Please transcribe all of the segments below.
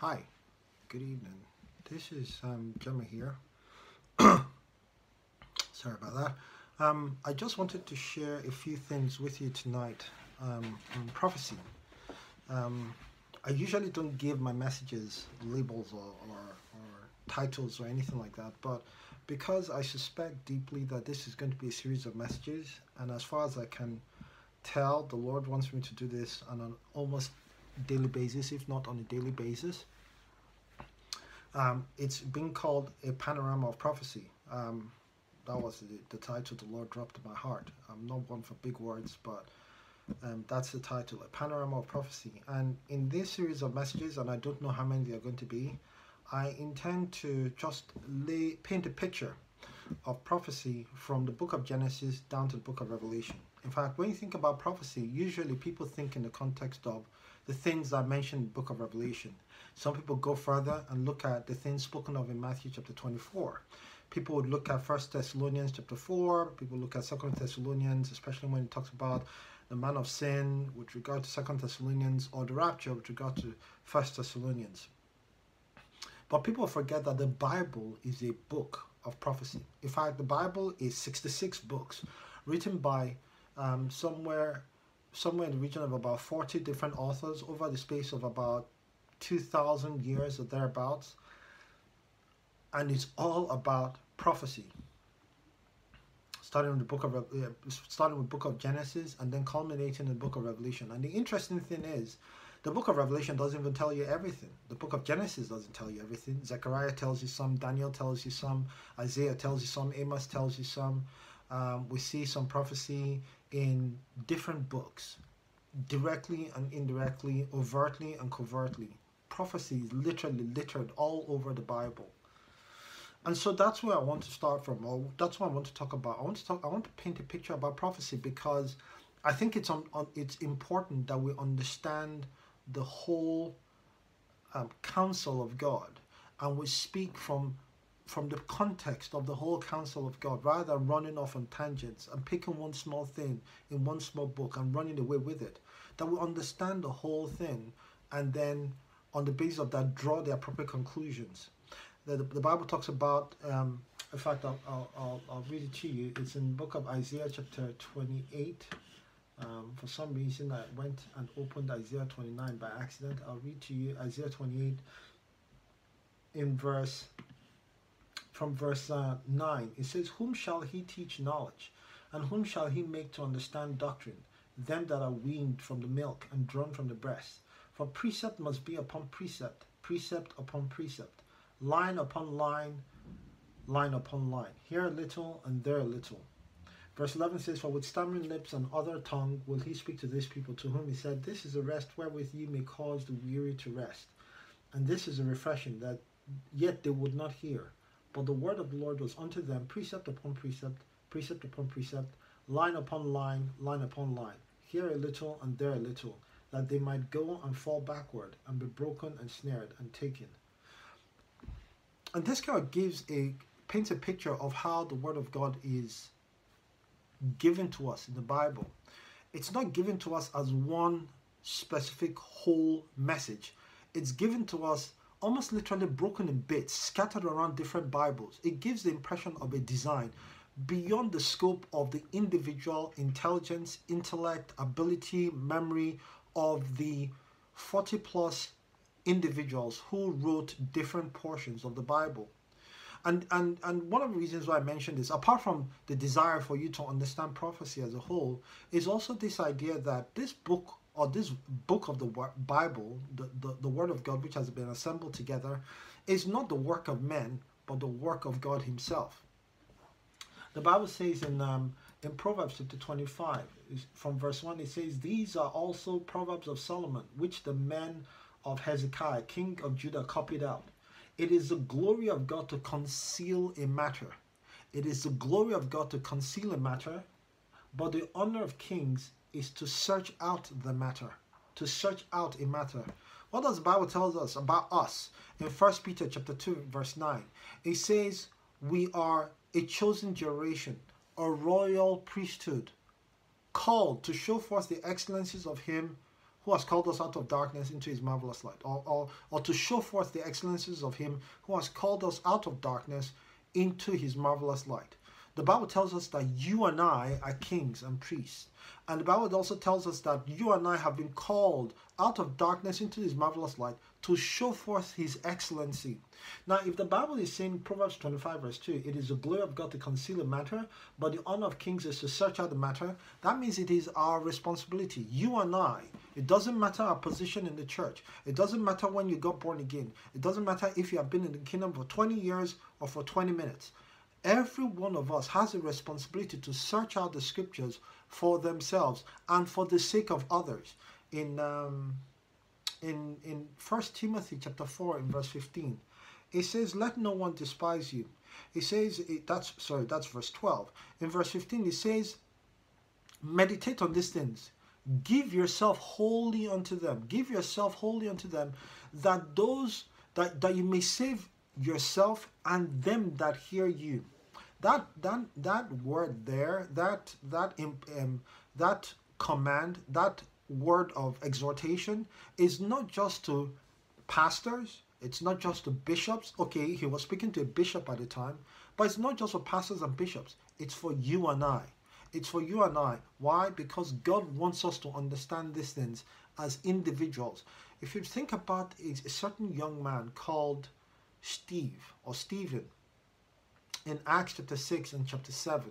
Hi, good evening. This is um, Gemma here. Sorry about that. Um, I just wanted to share a few things with you tonight um, on prophecy. Um, I usually don't give my messages labels or, or, or titles or anything like that, but because I suspect deeply that this is going to be a series of messages, and as far as I can tell, the Lord wants me to do this on an almost daily basis, if not on a daily basis. Um, it's been called a panorama of prophecy. Um, that was the, the, title the Lord dropped in my heart. I'm not one for big words, but um, that's the title, a panorama of prophecy. And in this series of messages, and I don't know how many there are going to be, I intend to just lay paint a picture of prophecy from the book of Genesis down to the book of Revelation. In fact, when you think about prophecy, usually people think in the context of the things I mentioned in the book of Revelation. Some people go further and look at the things spoken of in Matthew chapter 24. People would look at First Thessalonians chapter 4, people look at Second Thessalonians, especially when it talks about the man of sin with regard to Second Thessalonians or the rapture with regard to First Thessalonians. But people forget that the Bible is a book of prophecy. In fact, the Bible is 66 books written by um, somewhere somewhere in the region of about 40 different authors over the space of about 2,000 years or thereabouts. And it's all about prophecy. Starting with the book of uh, starting with book of Genesis and then culminating in the book of Revelation. And the interesting thing is, the book of Revelation doesn't even tell you everything. The book of Genesis doesn't tell you everything. Zechariah tells you some, Daniel tells you some, Isaiah tells you some, Amos tells you some. Um, we see some prophecy in different books, directly and indirectly, overtly and covertly. Prophecy is literally littered all over the Bible. And so that's where I want to start from, or that's what I want to talk about. I want to talk. I want to paint a picture about prophecy because I think it's on, on it's important that we understand the whole um, counsel of God, and we speak from from the context of the whole counsel of God rather than running off on tangents and picking one small thing in one small book and running away with it. That we understand the whole thing and then on the basis of that draw the appropriate conclusions. The, the Bible talks about, um, in fact, I'll, I'll, I'll, read it to you. It's in the book of Isaiah, chapter 28. Um, for some reason, I went and opened Isaiah 29 by accident. I'll read to you Isaiah 28 in verse from verse uh, 9. It says, Whom shall he teach knowledge? And whom shall he make to understand doctrine? Them that are weaned from the milk and drawn from the breast. For precept must be upon precept, precept upon precept, line upon line, line upon line. Here a little and there a little. Verse 11 says, For with stammering lips and other tongue will he speak to this people, to whom he said, This is a rest wherewith ye may cause the weary to rest. And this is a refreshing that yet they would not hear. But the word of the Lord was unto them precept upon precept, precept upon precept, line upon line, line upon line, here a little and there a little, that they might go and fall backward and be broken and snared and taken. And this kind of gives a paints a picture of how the word of God is given to us in the Bible. It's not given to us as one specific whole message. It's given to us almost literally broken in bits, scattered around different Bibles. It gives the impression of a design beyond the scope of the individual intelligence, intellect, ability, memory of the 40 plus individuals who wrote different portions of the Bible. And, and, and one of the reasons why I mentioned this, apart from the desire for you to understand prophecy as a whole, is also this idea that this book or this book of the Bible, the, the, the Word of God, which has been assembled together, is not the work of men, but the work of God Himself. The Bible says in um, in Proverbs chapter 25, from verse 1, it says, These are also Proverbs of Solomon, which the men of Hezekiah, king of Judah, copied out. It is the glory of God to conceal a matter. It is the glory of God to conceal a matter, but the honor of kings is to search out the matter, to search out a matter. What does the Bible tell us about us? In 1 Peter chapter 2, verse 9, it says, We are a chosen generation, a royal priesthood, called to show forth the excellencies of him who has called us out of darkness into his marvelous light, or, or, or to show forth the excellencies of him who has called us out of darkness into his marvelous light. The Bible tells us that you and I are kings and priests. And the Bible also tells us that you and I have been called out of darkness into his marvelous light to show forth his excellency. Now, if the Bible is saying Proverbs 25, verse 2, it is the glory of God to conceal a matter, but the honor of kings is to search out the matter, that means it is our responsibility. You and I, it doesn't matter our position in the church, it doesn't matter when you got born again, it doesn't matter if you have been in the kingdom for 20 years or for 20 minutes. Every one of us has a responsibility to search out the scriptures for themselves and for the sake of others. In um, in in First Timothy chapter four in verse fifteen, it says, "Let no one despise you." It says it, that's sorry, that's verse twelve. In verse fifteen, it says, "Meditate on these things." Give yourself wholly unto them. Give yourself wholly unto them, that those that, that you may save yourself and them that hear you that that that word there that that um, that command that word of exhortation is not just to pastors it's not just to bishops. Okay he was speaking to a bishop at the time but it's not just for pastors and bishops it's for you and i. It's for you and i. Why? Because god wants us to understand these things as individuals. If you think about a certain young man called steve or stephen in Acts chapter 6 and chapter 7.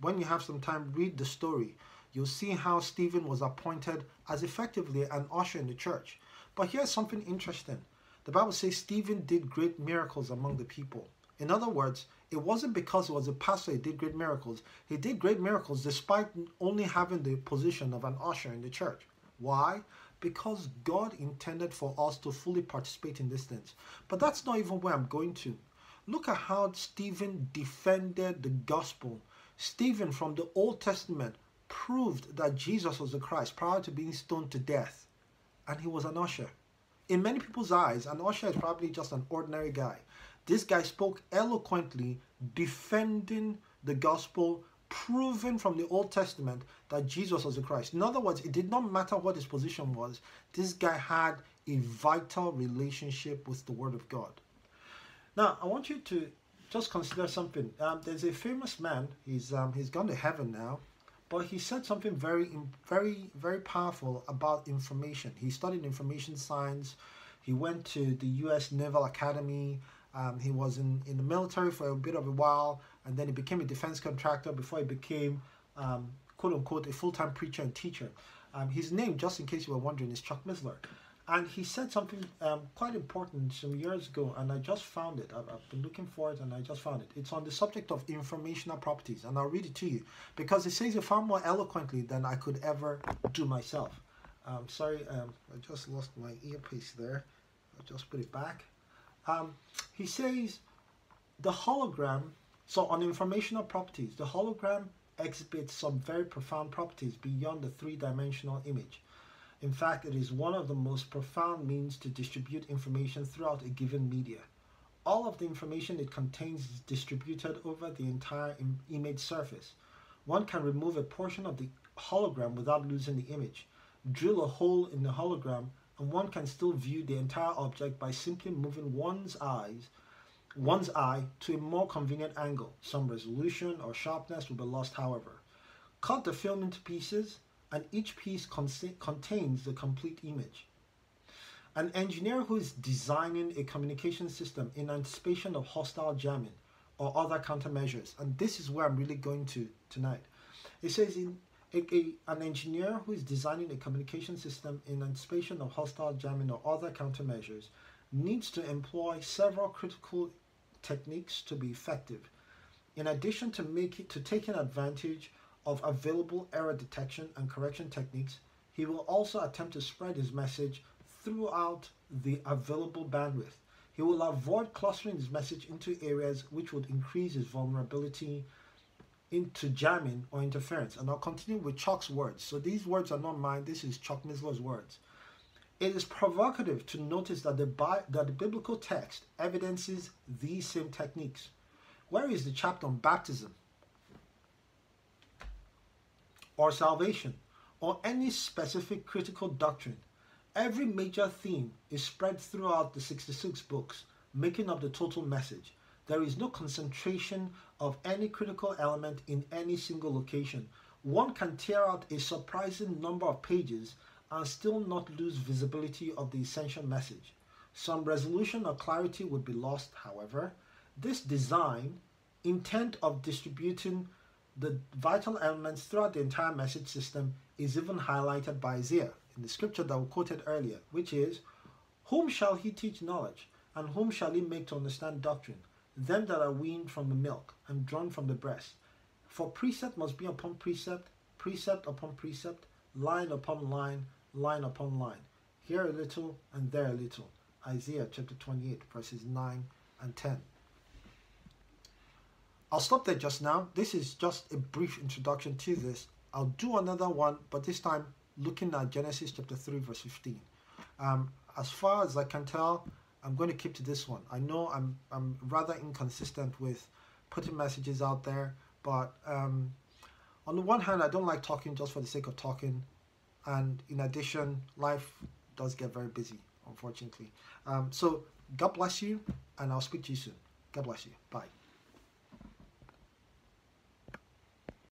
When you have some time, read the story. You'll see how Stephen was appointed as effectively an usher in the church. But here's something interesting. The Bible says Stephen did great miracles among the people. In other words, it wasn't because he was a pastor he did great miracles. He did great miracles despite only having the position of an usher in the church. Why? Because God intended for us to fully participate in these things. But that's not even where I'm going to. Look at how Stephen defended the gospel. Stephen from the Old Testament proved that Jesus was the Christ prior to being stoned to death. And he was an usher. In many people's eyes, an usher is probably just an ordinary guy. This guy spoke eloquently, defending the gospel, proving from the Old Testament that Jesus was the Christ. In other words, it did not matter what his position was, this guy had a vital relationship with the Word of God. Now, I want you to just consider something. Um, there's a famous man. He's um, he's gone to heaven now, but he said something very, very, very powerful about information. He studied information science. He went to the U.S. Naval Academy. Um, he was in, in the military for a bit of a while, and then he became a defense contractor before he became, um, quote unquote, a full time preacher and teacher. Um, his name, just in case you were wondering, is Chuck Missler. And he said something um, quite important some years ago, and I just found it. I've, I've, been looking for it, and I just found it. It's on the subject of informational properties, and I'll read it to you because it says it far more eloquently than I could ever do myself. Um, sorry, um, I just lost my earpiece there. I'll just put it back. Um, he says the hologram, so on informational properties, the hologram exhibits some very profound properties beyond the three dimensional image. In fact, it is one of the most profound means to distribute information throughout a given media. All of the information it contains is distributed over the entire Im image surface. One can remove a portion of the hologram without losing the image, drill a hole in the hologram, and one can still view the entire object by simply moving one's eyes one's eye to a more convenient angle. Some resolution or sharpness will be lost, however. Cut the film into pieces and each piece contains the complete image. An engineer who is designing a communication system in anticipation of hostile jamming or other countermeasures, and this is where I'm really going to tonight. It says in a, a, an engineer who is designing a communication system in anticipation of hostile jamming or other countermeasures needs to employ several critical techniques to be effective. In addition to make it, to taking advantage of available error detection and correction techniques, he will also attempt to spread his message throughout the available bandwidth. He will avoid clustering his message into areas which would increase his vulnerability into jamming or interference. And I'll continue with Chuck's words. So these words are not mine, this is Chuck Missler's words. It is provocative to notice that the, that the biblical text evidences these same techniques. Where is the chapter on baptism? Or salvation or any specific critical doctrine. Every major theme is spread throughout the 66 books, making up the total message. There is no concentration of any critical element in any single location. One can tear out a surprising number of pages and still not lose visibility of the essential message. Some resolution or clarity would be lost, however. This design, intent of distributing the vital elements throughout the entire message system is even highlighted by Isaiah in the scripture that we quoted earlier, which is, Whom shall he teach knowledge, and whom shall he make to understand doctrine? Them that are weaned from the milk and drawn from the breast. For precept must be upon precept, precept upon precept, line upon line, line upon line. Here a little and there a little. Isaiah chapter 28, verses 9 and 10. I'll stop there just now. This is just a brief introduction to this. I'll do another one, but this time looking at Genesis chapter 3, verse 15. Um, as far as I can tell, I'm going to keep to this one. I know I'm, I'm rather inconsistent with putting messages out there, but um, on the one hand, I don't like talking just for the sake of talking. And in addition, life does get very busy, unfortunately. Um, so God bless you, and I'll speak to you soon. God bless you. Bye.